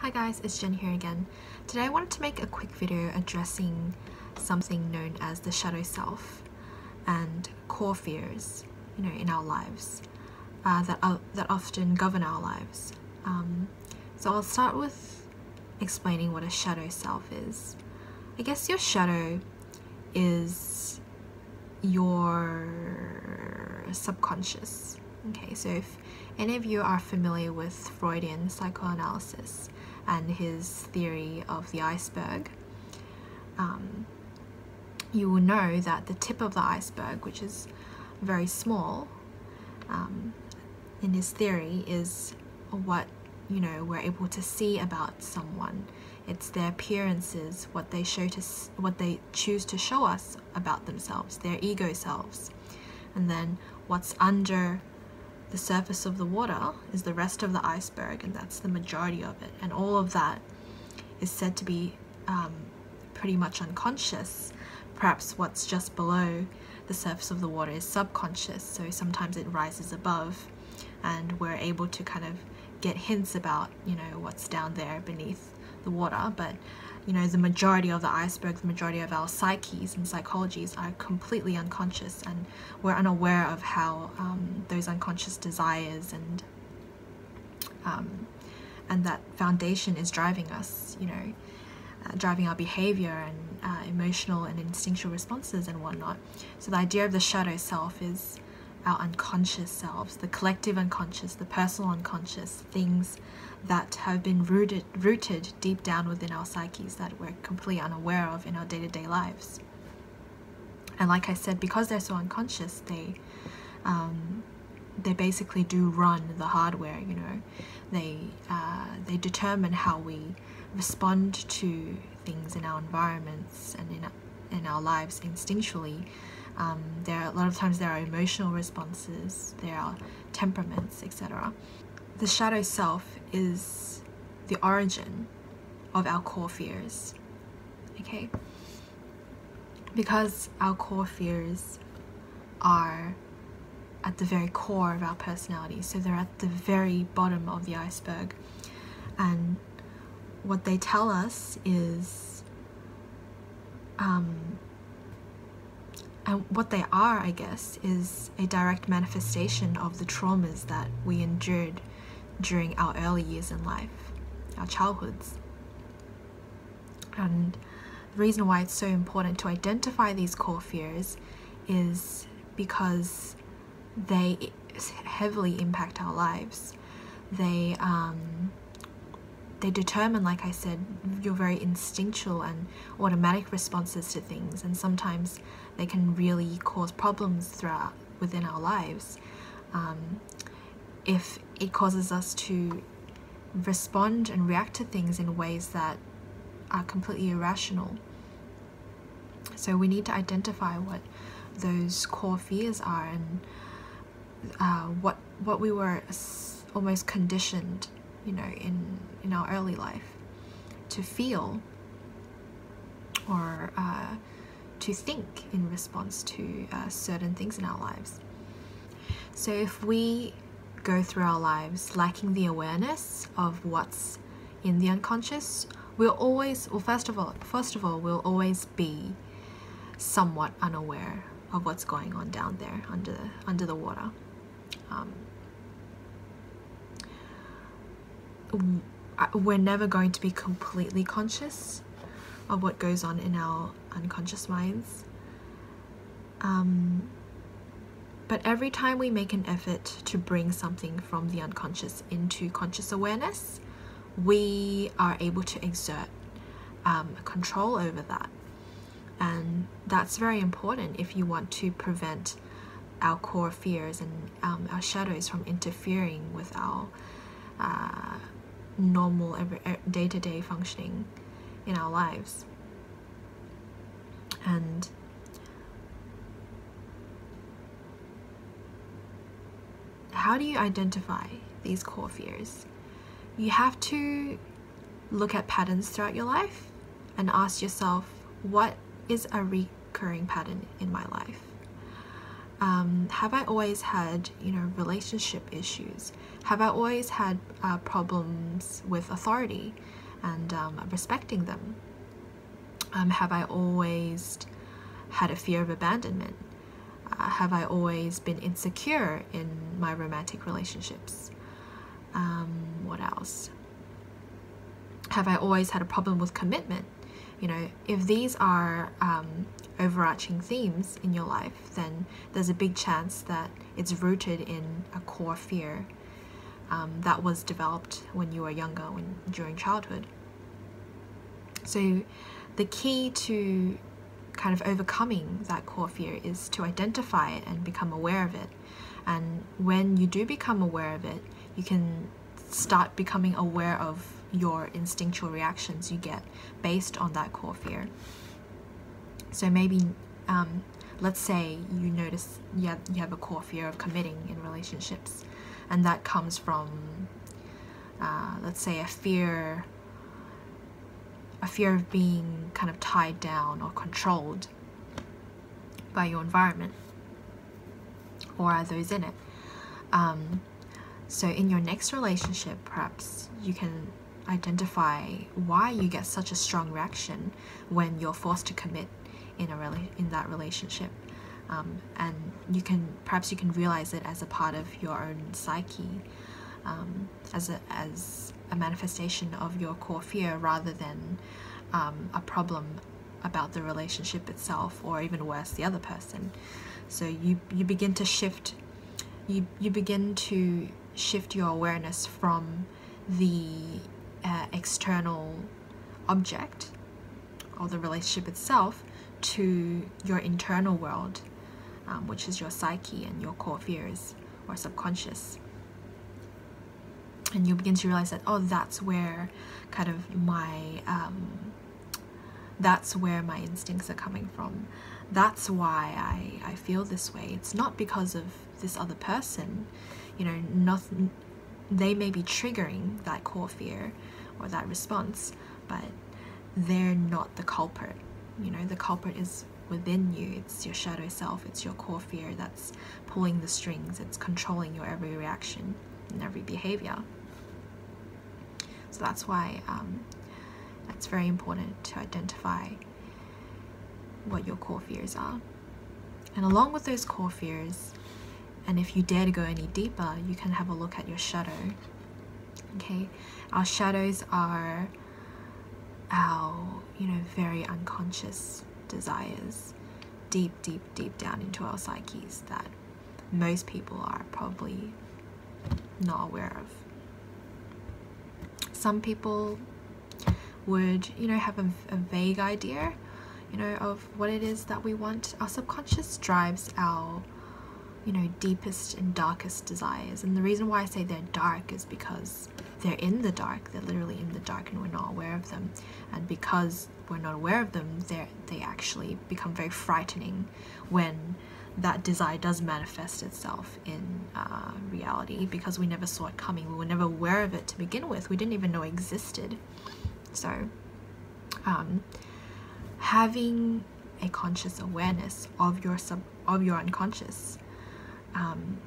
Hi guys, it's Jen here again. Today I wanted to make a quick video addressing something known as the shadow self and core fears, you know, in our lives uh, that uh, that often govern our lives. Um, so I'll start with explaining what a shadow self is. I guess your shadow is your subconscious. Okay, so if any of you are familiar with Freudian psychoanalysis and his theory of the iceberg, um, you will know that the tip of the iceberg, which is very small, um, in his theory, is what you know we're able to see about someone. It's their appearances, what they show to, what they choose to show us about themselves, their ego selves, and then what's under the surface of the water is the rest of the iceberg, and that's the majority of it. And all of that is said to be um, pretty much unconscious. Perhaps what's just below the surface of the water is subconscious, so sometimes it rises above, and we're able to kind of get hints about, you know, what's down there beneath the water. But you know, the majority of the iceberg, the majority of our psyches and psychologies are completely unconscious, and we're unaware of how um, those unconscious desires and um, and that foundation is driving us, you know, uh, driving our behavior and uh, emotional and instinctual responses and whatnot. So the idea of the shadow self is our unconscious selves, the collective unconscious, the personal unconscious, things that have been rooted, rooted deep down within our psyches that we're completely unaware of in our day to day lives. And like I said, because they're so unconscious, they um, they basically do run the hardware. You know, they uh, they determine how we respond to things in our environments and in in our lives instinctually. Um, there are, a lot of times there are emotional responses, there are temperaments, etc. The shadow self is the origin of our core fears. Okay? Because our core fears are at the very core of our personality, so they're at the very bottom of the iceberg. And what they tell us is um, and what they are, I guess, is a direct manifestation of the traumas that we endured during our early years in life, our childhoods. And the reason why it's so important to identify these core fears is because they heavily impact our lives. They um, they determine, like I said, your very instinctual and automatic responses to things, and sometimes they can really cause problems throughout within our lives. Um, if it causes us to respond and react to things in ways that are completely irrational. So we need to identify what those core fears are and uh, what what we were almost conditioned, you know, in in our early life to feel or uh, to think in response to uh, certain things in our lives. So if we go through our lives lacking the awareness of what's in the unconscious, we'll always, well, first of all, first of all, we'll always be somewhat unaware of what's going on down there under the, under the water. Um, we're never going to be completely conscious of what goes on in our unconscious minds. Um, but every time we make an effort to bring something from the unconscious into conscious awareness, we are able to exert um, control over that. And that's very important if you want to prevent our core fears and um, our shadows from interfering with our uh, normal day to day functioning in our lives. And how do you identify these core fears? You have to look at patterns throughout your life and ask yourself, what is a recurring pattern in my life? Um, have I always had, you know, relationship issues? Have I always had uh, problems with authority and um, respecting them? Um, have I always had a fear of abandonment? Uh, have I always been insecure in my romantic relationships? Um, what else? Have I always had a problem with commitment? You know, if these are um, overarching themes in your life, then there's a big chance that it's rooted in a core fear um, that was developed when you were younger, when during childhood. So, the key to kind of overcoming that core fear is to identify it and become aware of it. And when you do become aware of it, you can start becoming aware of your instinctual reactions you get based on that core fear. So maybe, um, let's say you notice you have, you have a core fear of committing in relationships, and that comes from, uh, let's say, a fear a fear of being kind of tied down or controlled by your environment or are those in it. Um, so, in your next relationship, perhaps you can identify why you get such a strong reaction when you're forced to commit in a rela- in that relationship. Um, and you can perhaps you can realize it as a part of your own psyche, um, as a as a manifestation of your core fear rather than um, a problem about the relationship itself or even worse the other person so you you begin to shift you you begin to shift your awareness from the uh, external object or the relationship itself to your internal world um, which is your psyche and your core fears or subconscious. And you begin to realize that oh that's where kind of my um, that's where my instincts are coming from. That's why I, I feel this way. It's not because of this other person. You know nothing they may be triggering that core fear or that response but they're not the culprit. You know the culprit is within you. It's your shadow self. It's your core fear that's pulling the strings. It's controlling your every reaction and every behavior. So that's why um, it's very important to identify what your core fears are. And along with those core fears, and if you dare to go any deeper, you can have a look at your shadow. Okay, our shadows are our, you know, very unconscious desires deep, deep, deep down into our psyches that most people are probably not aware of some people would, you know, have a, a vague idea, you know, of what it is that we want. Our subconscious drives our, you know, deepest and darkest desires. And the reason why I say they're dark is because they're in the dark. They're literally in the dark and we're not aware of them. And because we're not aware of them, they they actually become very frightening when that desire does manifest itself in uh, reality because we never saw it coming. We were never aware of it to begin with. We didn't even know it existed. So, um, having a conscious awareness of your sub of your unconscious um,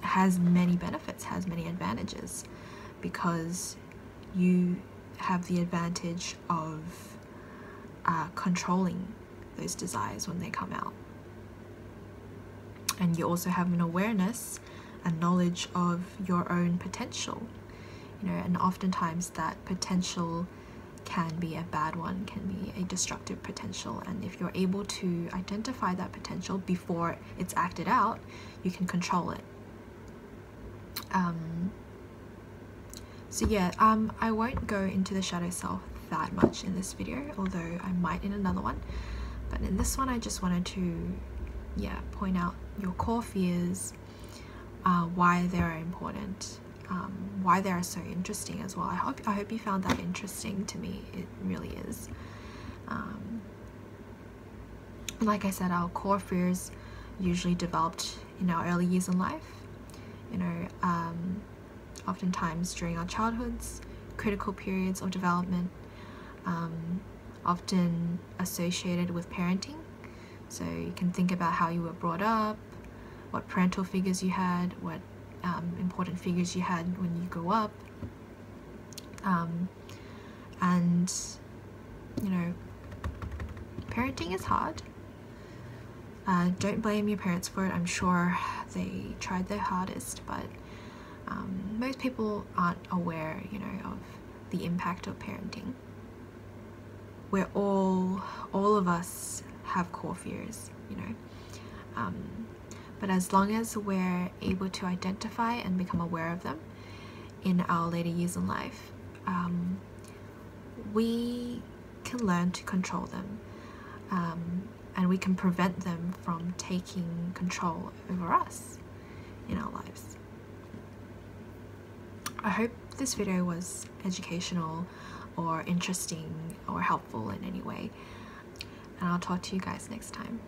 has many benefits, has many advantages, because you have the advantage of uh, controlling those desires when they come out. And you also have an awareness and knowledge of your own potential. You know and oftentimes that potential can be a bad one can be a destructive potential. And if you're able to identify that potential before it's acted out you can control it. Um, so yeah um, I won't go into the shadow self that much in this video although I might in another one. But in this one I just wanted to yeah point out your core fears uh, why they are important um, why they are so interesting as well. I hope I hope you found that interesting to me. It really is. Um, like I said our core fears usually developed in our early years in life. You know um, oftentimes during our childhoods critical periods of development um, often associated with parenting. So you can think about how you were brought up, what parental figures you had, what um, important figures you had when you grew up. Um, and, you know, parenting is hard. Uh, don't blame your parents for it. I'm sure they tried their hardest, but um, most people aren't aware, you know, of the impact of parenting. We're all, all of us have core fears, you know. Um, but as long as we're able to identify and become aware of them in our later years in life, um, we can learn to control them um, and we can prevent them from taking control over us in our lives. I hope this video was educational or interesting or helpful in any way and I'll talk to you guys next time.